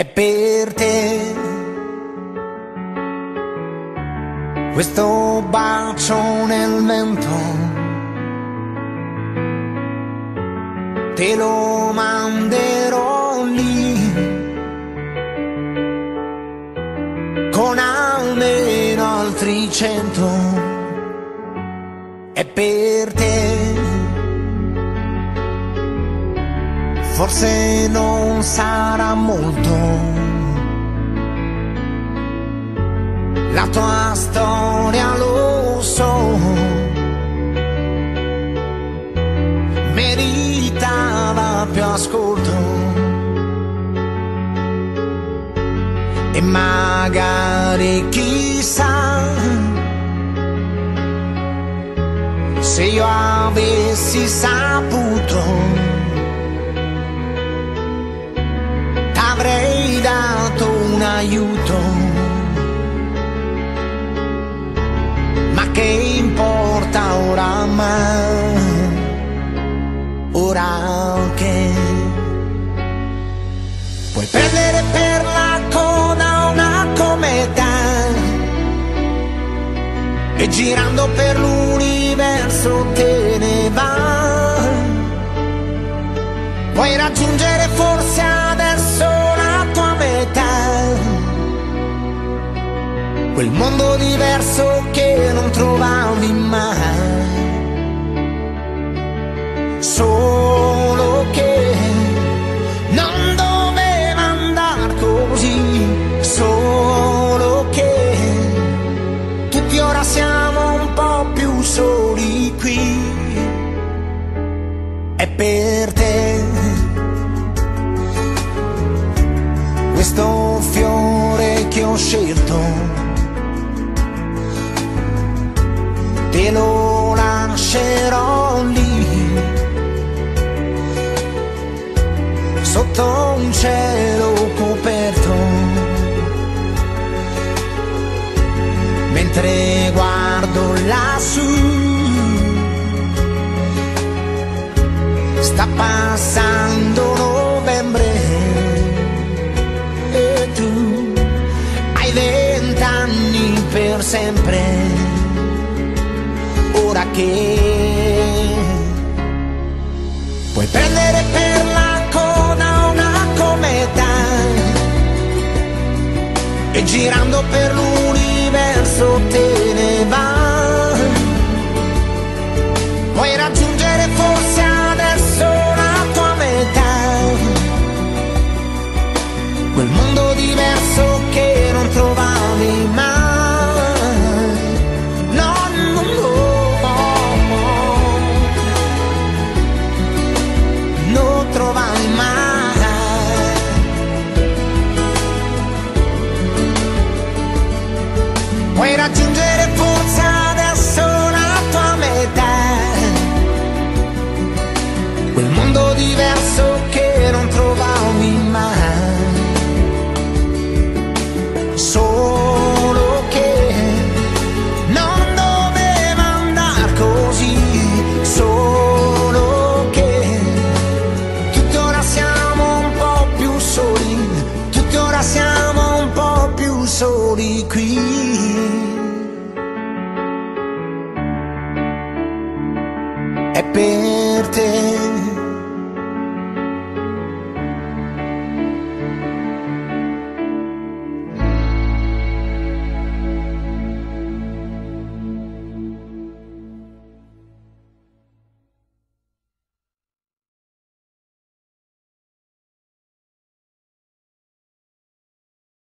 è per te. Questo bacio nel vento te lo manderò lì con almeno altri cento. È per te. Forse non sarà molto. La tua storia lo so, meritava più ascolto. E magari chissà se io avessi saputo aiuto. Ma che importa oramai? Ora che puoi prendere per la coda una cometa e girando per l'universo te ne va. Puoi raggiungere forse adesso quel mondo diverso che non trovavi mai. Solo che non doveva andare così, solo che tutti ora siamo un po' più soli qui. È per te questo fiore che ho scelto te lo lascerò lì. Sotto un cielo coperto. Mentre guardo lassù sta passando novembre. E tu hai vent'anni per sempre ora che puoi prendere per la coda una cometa e girando per l'universo romperte.